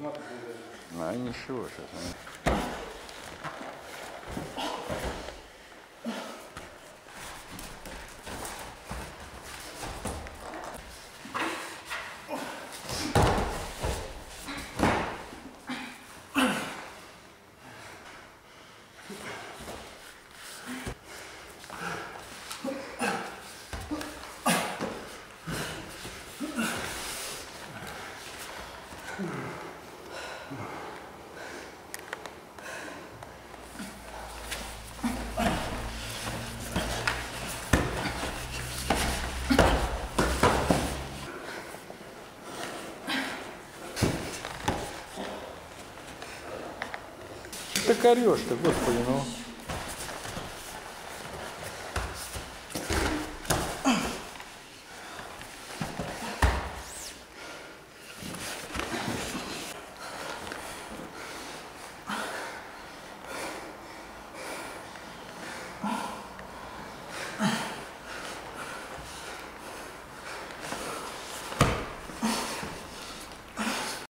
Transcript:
Ну, а, ничего, сейчас. Ты так орешь-то, господи, ну.